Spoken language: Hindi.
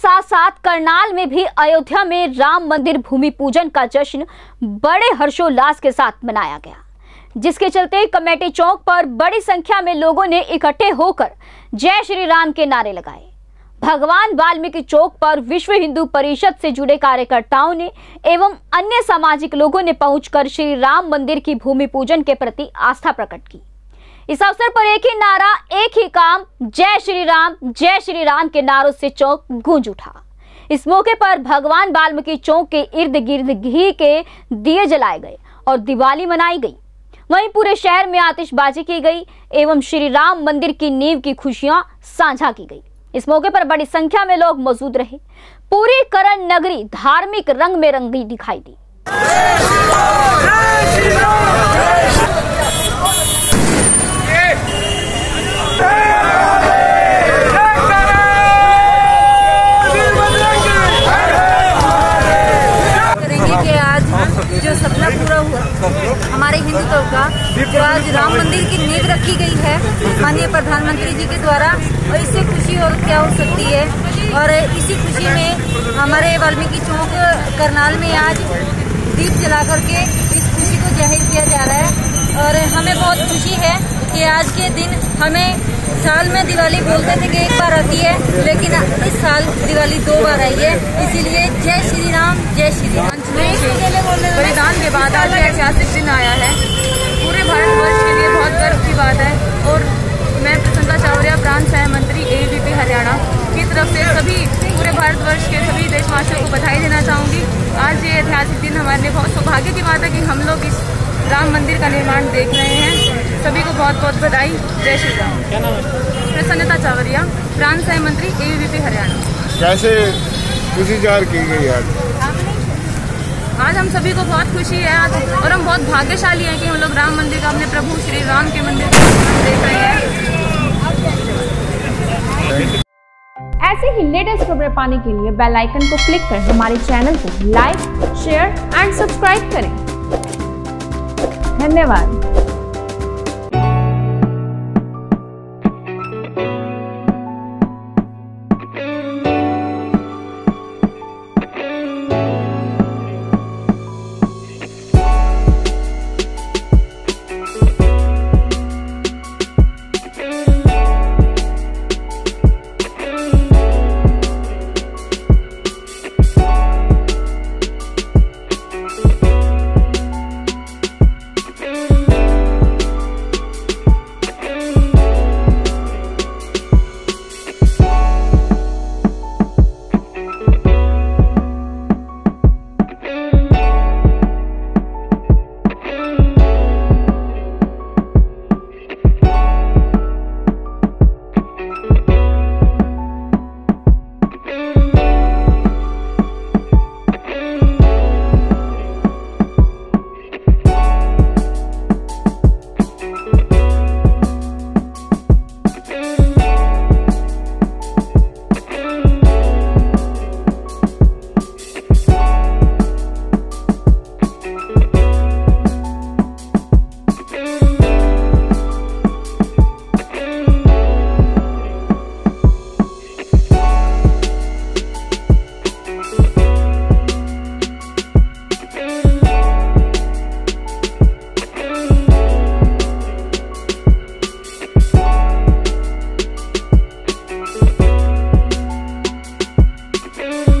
साथ साथ करनाल में भी अयोध्या में राम मंदिर भूमि पूजन का जश्न बड़े हर्षोल्लास के साथ मनाया गया, जिसके चलते कमेटी चौक पर बड़ी संख्या में लोगों ने इकट्ठे होकर जय श्री राम के नारे लगाए। भगवान वाल्मीकि चौक पर विश्व हिंदू परिषद से जुड़े कार्यकर्ताओं ने एवं अन्य सामाजिक लोगों ने पहुंचकर श्री राम मंदिर की भूमि पूजन के प्रति आस्था प्रकट की। इस अवसर पर एक ही नारा, एक ही काम, जय श्री राम, जय श्री राम के नारों से चौक गूंज उठा। इस मौके पर भगवान वाल्मीकि चौक के इर्द गिर्द घी के दिए जलाए गए और दिवाली मनाई गई। वहीं पूरे शहर में आतिशबाजी की गई एवं श्री राम मंदिर की नींव की खुशियाँ साझा की गई। इस मौके पर बड़ी संख्या में लोग मौजूद रहे। पूरी करण नगरी धार्मिक रंग में रंगी दिखाई दी करेंगे कि आज जो सपना पूरा हुआ हमारे हिंदुत्व का जो आज राम मंदिर की नींव रखी गई है माननीय प्रधानमंत्री जी के द्वारा और इससे खुशी और क्या हो सकती है? और इसी खुशी में हमारे वाल्मीकि चौक करनाल में आज दीप जला करके इस खुशी को ज़ाहिर किया जा रहा है। और हमें बहुत खुशी है कि आज के दिन हमें साल में दिवाली बोलते थे कि एक बार आती है लेकिन इस साल दिवाली दो बार आई है। इसीलिए जय श्री राम जय श्री राम। बलिदान के बाद आज ऐतिहासिक दिन आया है। भारतवर्ष के लिए बहुत गर्व की बात है और मैं प्रसन्नता चावरिया प्रांत सह मंत्री एबीपी हरियाणा की तरफ़ से सभी पूरे भारतवर्ष के सभी देशवासियों को बधाई देना चाहूँगी। आज ये ऐतिहासिक दिन हमारे लिए बहुत सौभाग्य की बात है कि हम लोग इस राम मंदिर का निर्माण देख रहे हैं। सभी को बहुत बहुत बधाई। जय श्री राम। प्रसन्नता चावरिया प्रांत सह मंत्री एबीपी हरियाणा। कैसे खुशी ज़ाहिर की गई आज? आज हम सभी को बहुत खुशी है आज और हम बहुत भाग्यशाली हैं कि हम लोग राम मंदिर का अपने प्रभु श्री राम के मंदिर देख रहे हैं। ऐसे ही लेटेस्ट खबरें पाने के लिए बेल आइकन को क्लिक कर हमारे चैनल को लाइक, शेयर एंड सब्सक्राइब करें। धन्यवाद। Thank you.